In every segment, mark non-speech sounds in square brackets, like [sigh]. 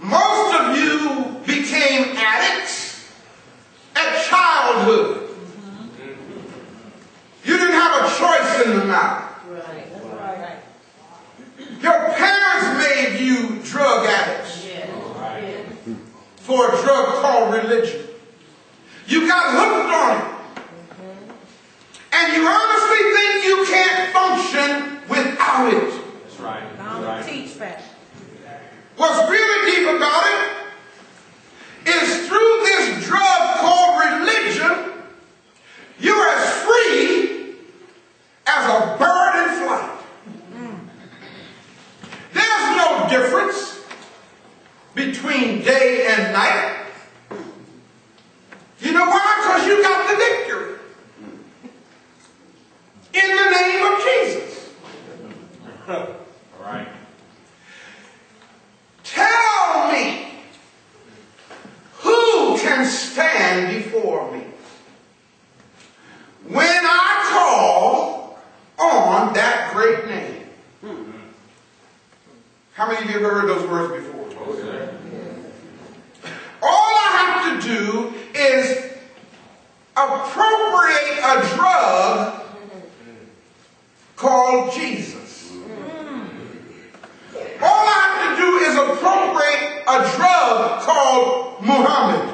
Most of you became addicts at childhood. You didn't have a choice in the matter. Your parents made you drug addicts for a drug called religion. You got hooked on it. And you honestly think you can't function without it. That's right. I That's don't right. teach back. What's really deep about it is through this drug called religion, you're as free as a bird in flight. There's no difference between day and night. You know why? Because you got the victory. In the name of Jesus. [laughs] All right. Tell me who can stand before me when I call on that great name. How many of you have heard those words before? [laughs] All I have to do is appropriate a drug called Jesus. All I have to do is appropriate a drug called Muhammad.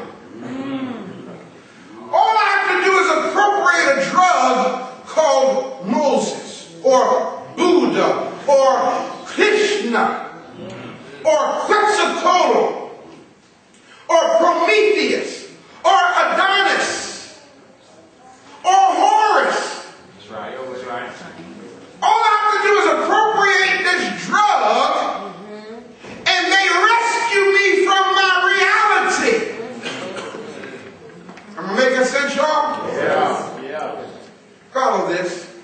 All I have to do is appropriate a drug called Moses or Buddha or Krishna or Quetzalcoatl or Prometheus or Adonis or Horus. That's right. That's right. All I have to do is appropriate this drug and they rescue me from my reality. Am I making sense, y'all? Yeah. Yeah. Follow this.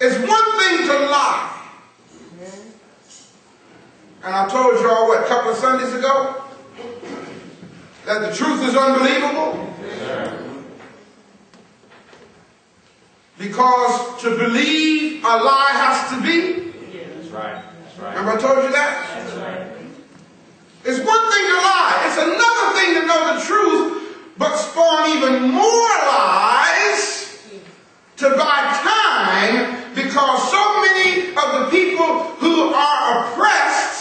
It's one thing to lie. And I told y'all, what, a couple of Sundays ago? That the truth is unbelievable? Because to believe a lie has to be. That's right. That's right. Remember I told you that? That's right. It's one thing to lie. It's another thing to know the truth, but spawn even more lies to buy time because so many of the people who are oppressed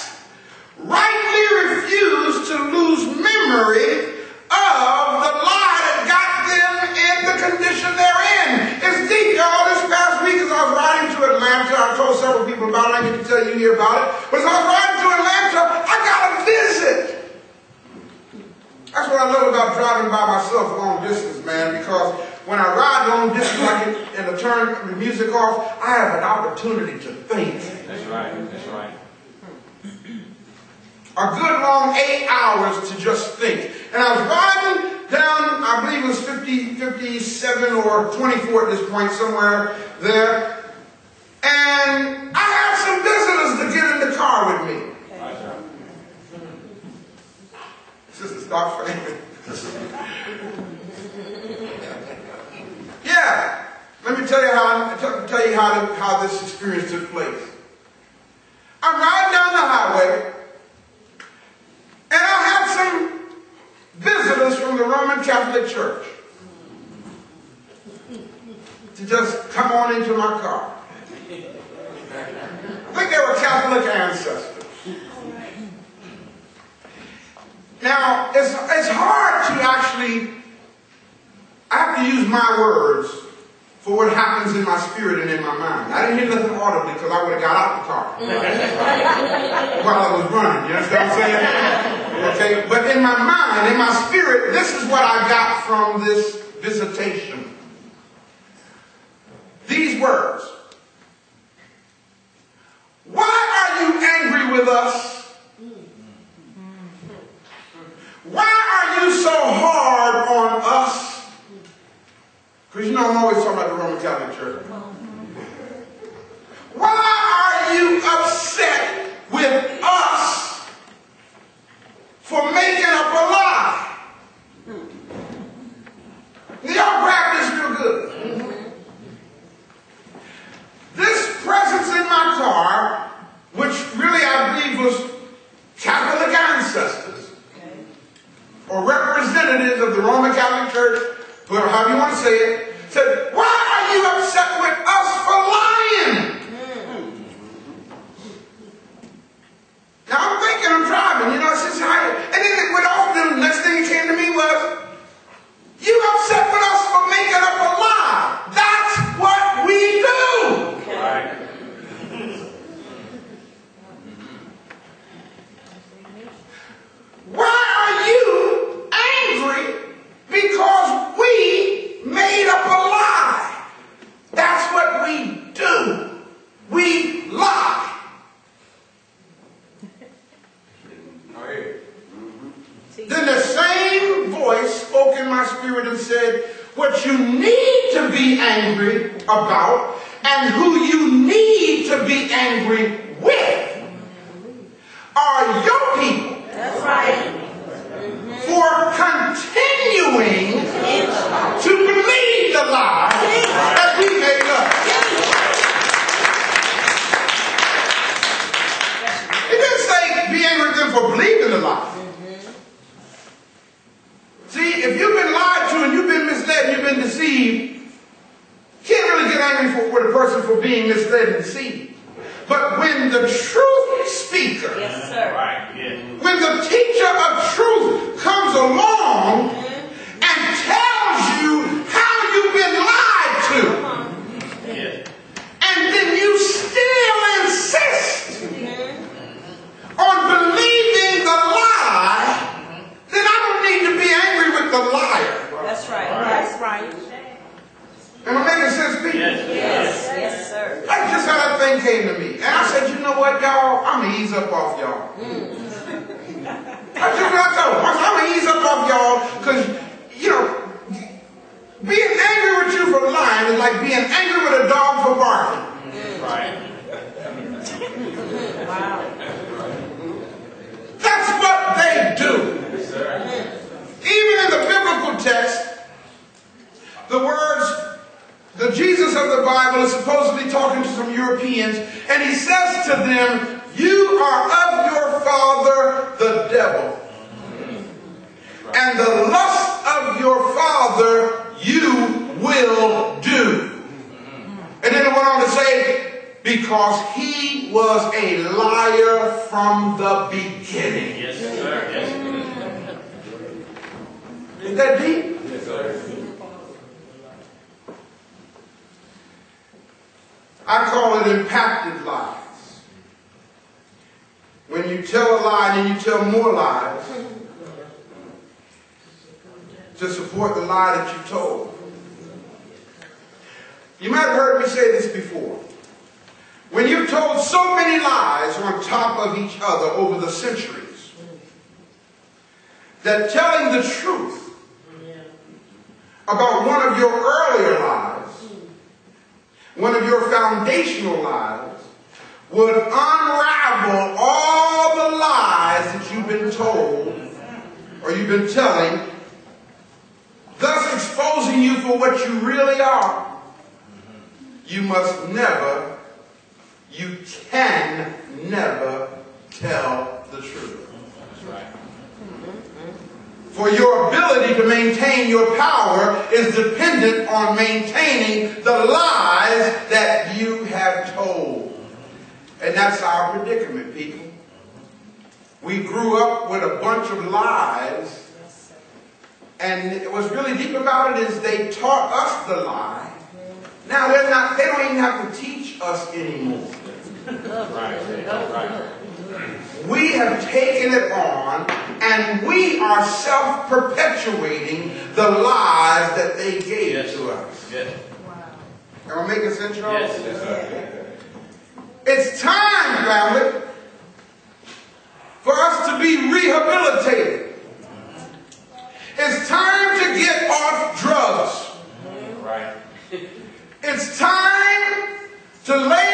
rightly refuse to lose memory of the lie that got them in the condition they're in. It's deep, y'all. This past week as I was riding to Atlanta, I told several people about it. I get to tell you here about it. But as I was riding to Atlanta, I got a visit. That's what I love about driving by myself distance, man, because when I ride long distance, I get and I turn the music off, I have an opportunity to think. That's right. That's right. A good long eight hours to just think. And I was riding down, I believe it was 50, 57 or 24 at this point, somewhere there. And I had some visitors to get in the car with me. That's right. Sister, stop framing. yeah. Let me tell you how tell you how, how this experience took place. I'm riding down the highway, and I had some visitors from the Roman Catholic Church to just come on into my car. I think they were Catholic ancestors. Now, it's, it's hard to actually, I have to use my words for what happens in my spirit and in my mind. I didn't hear nothing audibly because I would have got out the car [laughs] while I was running. You understand what I'm saying? [laughs] Okay, but in my mind, in my spirit, this is what I got from this visitation. These words. Why are you angry with us? Why are you so hard on us? Because you know I'm always talking about the don't church. Why are you upset with us for making up a lie? Hmm. Your practice real good. This presence in my car, which really I believe was Catholic ancestors or representatives of the Roman Catholic Church, however you want to say it, said, and who you need to be angry with are your people That's right. for continuing to believe the lie that we made up. It didn't say be angry with them for believing the lie. See, if you've been lied to and you've been misled and you've been deceived, you can't really get angry for, with a person for being misled and deceived. But when the truth speaker, Yes, sir. Right. Yes. when the teacher of truth comes along and tells you how you've been lied to, Yes. and then you still insist on believing the lie, then I don't need to be angry with the liar. That's right. That's right. Am I making sense, people? Yes. Yes. Yes, sir. That's just how that thing came to me. And I said, you know what, y'all? I'm going to ease up off y'all. Mm. That's just what I told him. I said, I'm going to ease up off y'all because, you know, being angry with you for lying is like being angry with a dog for barking. Right. Wow. That's what they do. Yes, sir. Even in the biblical text, the words, the Jesus of the Bible is supposedly talking to some Europeans, and he says to them, You are of your father, the devil. And the lust of your father you will do. And then it went on to say, Because he was a liar from the beginning. Yes, sir. Yes. sir. Is that deep? Yes, sir. It impacted lives. When you tell a lie and then you tell more lies to support the lie that you told. You might have heard me say this before. When you've told so many lies on top of each other over the centuries, that telling the truth about one of your earlier lies one of your foundational lies would unravel all the lies that you've been told or you've been telling, thus exposing you for what you really are. You must never, you can never tell the truth. For your ability to maintain your power is dependent on maintaining the lies that you have told. And that's our predicament, people. We grew up with a bunch of lies. And what's really deep about it is they taught us the lie. Now they're not, they don't even have to teach us anymore. Right. Right. We have taken it on and we are self perpetuating the lies that they gave Yes. to us. Yes. Am I making sense, Charles? Yes, yes, sir. It's time, Bradley, for us to be rehabilitated. It's time to get off drugs. Right. It's time to lay